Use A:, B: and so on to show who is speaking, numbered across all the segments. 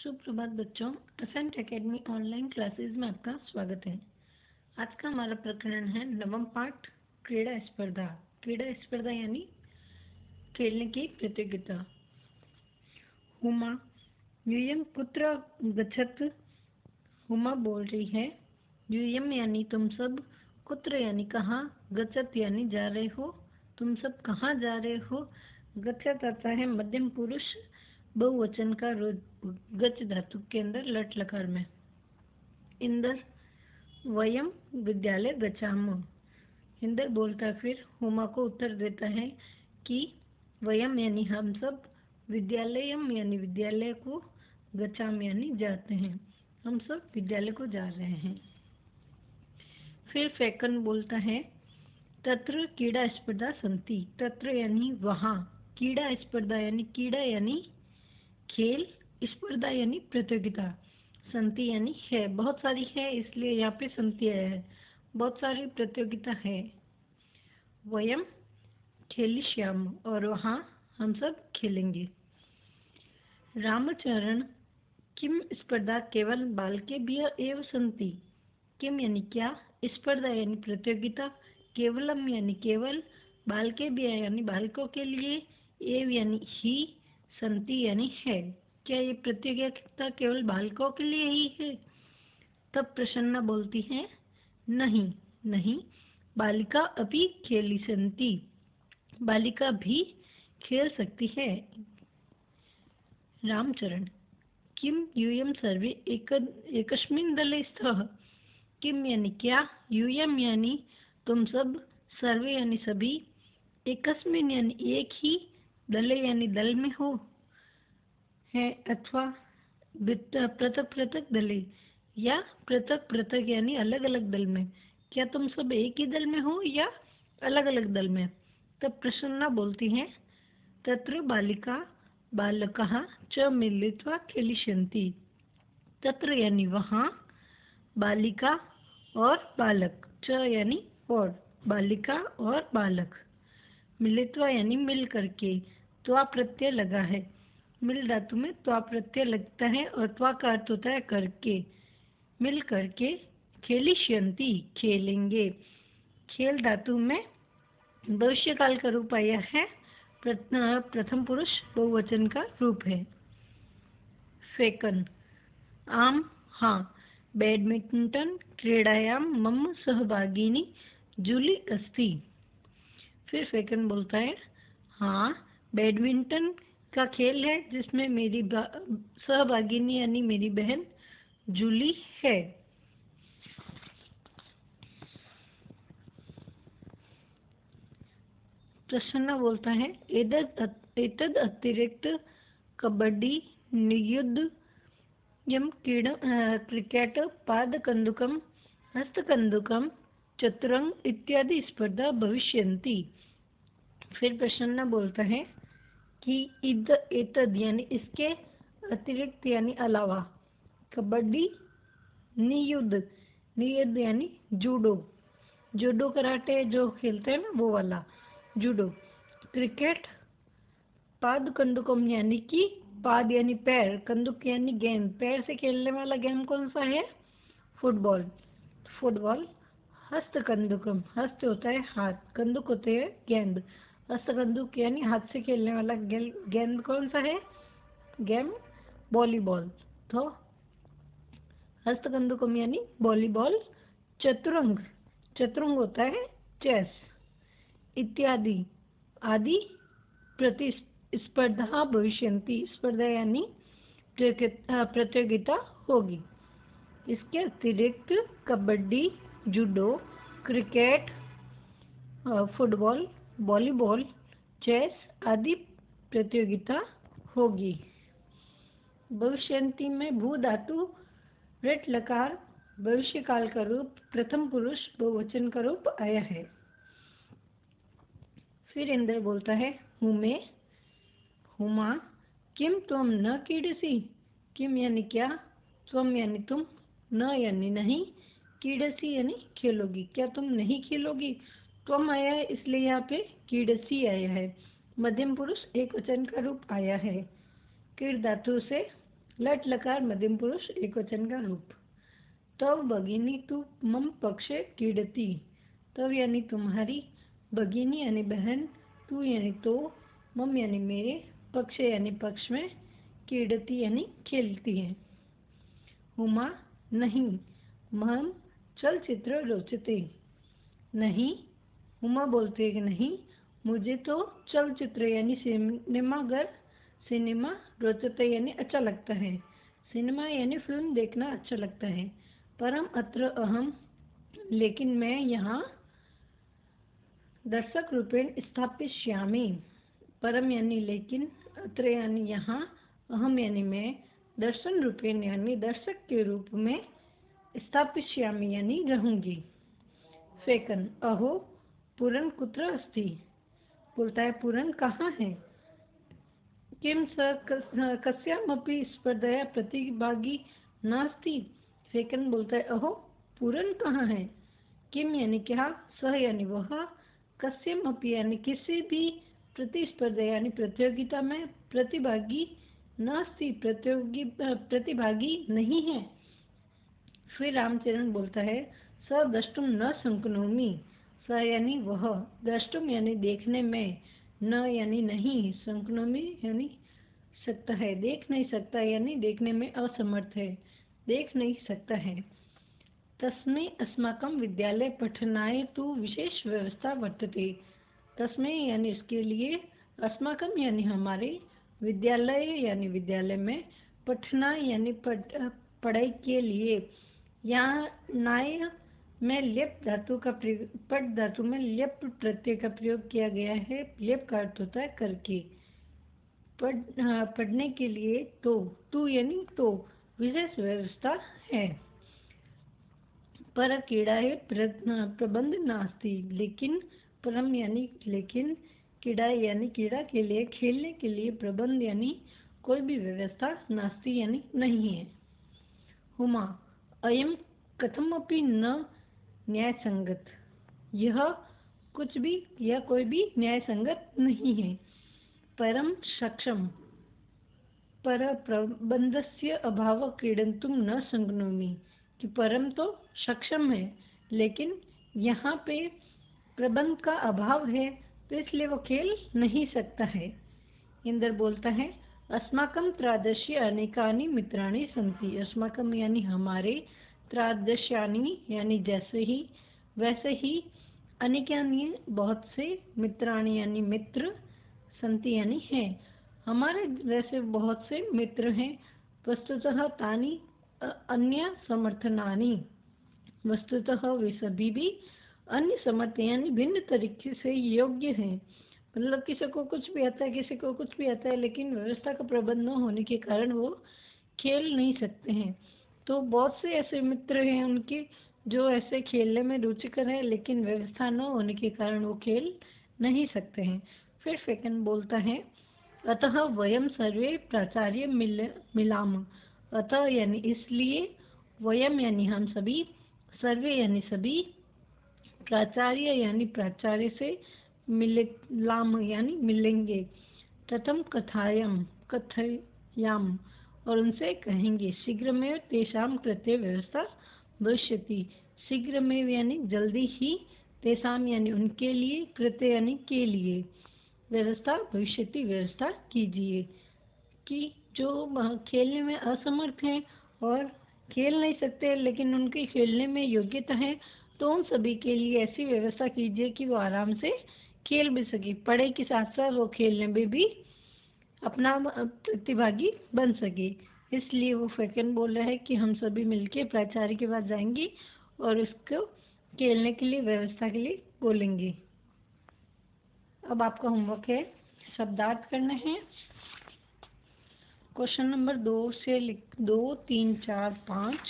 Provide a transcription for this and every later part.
A: सुप्रभात बच्चों ascent academy online classes में आपका स्वागत है। आज का हमारा प्रकरण है नवम पाठ, क्रीड़ा स्पर्धा। क्रीड़ा स्पर्धा यानी खेलने की प्रतियोगिता। हुमा यूयम कुत्र गच्छत। हुमा बोल रही है यूयम यानी तुम सब कुत्र यानी कहाँ, गच्छत यानी जा रहे हो। तुम सब कहाँ जा रहे हो। गच्छत आता है मध्यम पुरुष बहुवचन का गच धातु के अंदर लट लकार में। इंदर वयम विद्यालय गचाम इंदर बोलता फिर, हुमा को उत्तर देता है कि वयम यानी हम सब विद्यालयम यानी विद्यालय को गचाम यानी जाते हैं। हम सब विद्यालय को जा रहे हैं। फिर फैकन बोलता है, तत्र कीड़ा स्पर्धा संति तत्र यानी वहाँ। कीड़ा स्पर्धा यानी कीड़ा यानी खेल, स्पर्धा यानी प्रतियोगिता। संति यानी है। बहुत सारी है, इसलिए यहाँ पे संति आया है। बहुत सारी प्रतियोगिता है। वयम खेलिश्याम और वहाँ हम सब खेलेंगे। रामचरण, किम स्पर्धा केवल बाल के भी एवं संति। किम यानी क्या? स्पर्धा यानी प्रतियोगिता। केवलम यानी केवल बाल के भी यानी बालकों के लिए। एव यानी ही संति यानी है। क्या ये प्रतियोगिता केवल बालकों के लिए ही है? तब प्रसन्ना बोलती है, नहीं नहीं, बालिका अभी खेली संति। बालिका भी खेल सकती है। रामचरण किम यूयम सर्वे एक, एकस्मिन दले स्तः? किम यानी क्या? यूयम यानी तुम सब, सर्वे यानी सभी, एकस्मिन यानी एक ही दले यानी दल में हो? है अथवा पृथक पृथक दले या पृथक पृथक यानी अलग अलग दल में। क्या तुम सब एक ही दल में हो या अलग अलग दल में? तब प्रसन्ना बोलती हैं, तत्र बालिका बालक च मिलित्वा खेलिशंति तत्र यानी वहाँ बालिका और बालक। च यानी और, बालिका और बालक। मिलित्वा यानी मिल करके त्वा प्रत्यय लगा है। मिल धातु में त्वा प्रत्यय लगता है और त्वा का अर्थ होता है करके। मिल करके खेलिष्यंती, खेलेंगे। खेल धातु में भविष्य काल का रूप आया है प्रथम पुरुष बहुवचन का रूप है। फेकन। आम हाँ। बैडमिंटन क्रीड़ायाम, मम सहभागिनी, जूली अस्ति। फिर फेकन बोलता है हाँ। बैडमिंटन का खेल है, जिसमें मेरी सहभागिनी यानी मेरी बहन जूली है। प्रसन्ना बोलता है एतद अतिरिक्त कबड्डी, नियुद्ध, यम क्रीड़ा क्रिकेट पादकंदुकम हस्तकंदुकम चतुरंग इत्यादि स्पर्धा भविष्यंती फिर प्रसन्ना बोलता है कि इद एतद यानी इसके अतिरिक्त, यानी अलावा। कबड्डी, नियुद्ध। नियुद्ध, यानी जूडो। जूडो, कराटे जो खेलते हैं ना, वो वाला। जूडो। क्रिकेट, पाद, कंदुकम, यानी कि पाद, यानी पैर। कंदुक, यानी गेंद। पैर से खेलने वाला गेम कौन सा है? फुटबॉल। फुटबॉल, हस्त कंदुकम। हस्त होता है हाथ। कंदुक होते हैं गेंद। हस्तकंदुक यानी हाथ से खेलने वाला गेंद कौन सा है? गेम? वॉलीबॉल। तो हस्तकंदुकम यानी वॉलीबॉल, चतुरंग चतुरंग होता है चेस, इत्यादि, आदि प्रतिस्पर्धा भविष्यंती स्पर्धा यानी प्रतियोगिता होगी। इसके अतिरिक्त kabaddi, judo, cricket football volleyball, chess आदि प्रतियोगिता होगी। भविष्यंती में भू धातु, रेट लकार भविष्य काल का रूप, प्रथम पुरुष, बहुवचन का रूप आया है। फिर इंद्र बोलता है, हुमे, हुमा, किम तुम न कीड़सी किम यानी क्या? तुम यानी तुम? न यानी नहीं? कीड़सी यानी खेलोगी। क्या तुम नहीं खेलोगी? त्वम आया है, इसलिए यहाँ पे कीडसी आया है। मध्यम पुरुष एक वचन का रूप आया है। कीड़ धातु से लट लकार मध्यम पुरुष एक वचन का रूप। तव भगिनी तू मम पक्षे कीड़ती तव यानी तुम्हारी भगिनी यानी बहन, तू यानी तो मम यानी मेरे, पक्ष यानी पक्ष में कीड़ती यानी खेलती है। हुमा, नहीं, महम, चलचित्र रोचते। नहीं हुमा बोलते है कि नहीं, मुझे तो चलचित्र यानी सिनेमाघर सिनेमा रोचते यानी अच्छा लगता है। सिनेमा यानी फ़िल्म देखना अच्छा लगता है। परम अत्र अहम, लेकिन मैं यहाँ दर्शक रूपेण स्थापित श्यामी। परम यानी लेकिन अत्र यानी यहाँ अहम यानी मैं। दर्शन रूपेण यानी दर्शक के रूप में स्थापित श्यामी यानी रहूँगी। फेकन, अहो पुरन कुत्र अस्ति? बोलता है, पुरन कहाँ है? किम स कस्यामपि स्पर्धया प्रतिभागी नास्ति? फेकन बोलता है, अहो, पुरन कहाँ है? किम यानी क्या? सह यानी वह। कस्यम अपी यानी किसी भी प्रतिस्पर्धा यानी प्रतियोगिता में प्रतिभागी नास्ति, प्रतियोगी प्रतिभागी नहीं है। फिर रामचरण बोलता है, स दृष्टुम न संकनोमी यानी वह, द्रष्टुम यानी देखने में, न यानी नहीं संकनोमी यानी सकता है। देख नहीं सकता यानी देखने में असमर्थ है। देख नहीं सकता है। तस्में अस्माकम विद्यालय पठनाय तो विशेष व्यवस्था वर्तते। तस्में यानी इसके लिए अस्माकम यानी हमारे विद्यालय यानी विद्यालय में पठना यानी पढ़ाई के लिए या नाय में लेप धातु का प्रयोग, पट धातु में लेप प्रत्यय का प्रयोग किया गया है। लेप का अर्थ होता है करके। पढ़ पढ़ने के लिए तो तू यानी तो विशेष व्यवस्था है। पर कीड़ा है प्रबंध नास्ती, लेकिन परम यानी, लेकिन कीड़ा यानी कीड़ा के लिए, खेलने के लिए प्रबंध यानी कोई भी व्यवस्था नास्ती यानी नहीं है। हुमा, अयम कथम अपनी न न्याय संगत यह कुछ भी यह कोई भी न्याय संगत नहीं है। परम सक्षम। पर प्रबंध से अभाव क्रीडंतुम न संगनोमी कि परम तो सक्षम है, लेकिन यहाँ पे प्रबंध का अभाव है तो इसलिए वो खेल नहीं सकता है। इंद्र बोलता है अस्माकम त्रादशी अनेकानी मित्राणी संति अस्माकम यानी हमारे त्रादश्यानी यानी जैसे ही, वैसे ही अनेक यानी बहुत से मित्राणी, यानी मित्र, संति, यानी है। हमारे वैसे बहुत से मित्र हैं, वस्तुतः तानी अन्य समर्थनानी। वस्तुतः वे सभी भी अन्य समर्थ, यानी भिन्न तरीके से योग्य हैं। मतलब किसी को कुछ भी आता है, किसी को कुछ भी आता है, लेकिन व्यवस्था का प्रबंध न होने के कारण वो खेल नहीं सकते हैं। तो बहुत से ऐसे मित्र हैं उनके जो ऐसे खेलने में रुचिकर है, लेकिन व्यवस्था न होने के कारण वो खेल नहीं सकते हैं। फिर फेकन बोलता है, अतः वयम सर्वे प्राचार्य मिल, मिलाम। अतः यानी इसलिए वयम यानी हम सभी, सर्वे यानी सभी, प्राचार्य यानी प्राचार्य से मिलाम यानी मिलेंगे। तथम कथायम, कथयाम। और उनसे कहेंगे शीघ्र में तेषाम कृत्य व्यवस्था भविष्यति। शीघ्र में यानी जल्दी ही तेसाम यानी उनके लिए कृत्य यानी के लिए व्यवस्था भविष्यति व्यवस्था कीजिए। कि जो खेलने में असमर्थ हैं और खेल नहीं सकते लेकिन उनकी खेलने में योग्यता है तो उन सभी के लिए ऐसी व्यवस्था कीजिए कि वो आराम से खेल भी सके। पढ़े के साथ साथ वो खेलने में भी, भी अपना प्रतिभागी बन सके। इसलिए वो फैकन बोल रहा है कि हम सभी मिलके प्राचार्य के पास जाएँगे और उसको खेलने के लिए, व्यवस्था के लिए बोलेंगे। अब आपका होमवर्क है। शब्दार्थ करना है। क्वेश्चन नंबर दो से लिख, दो, तीन, चार, पाँच,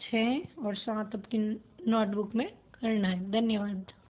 A: छ और सात आपकी नोटबुक में करना है। धन्यवाद।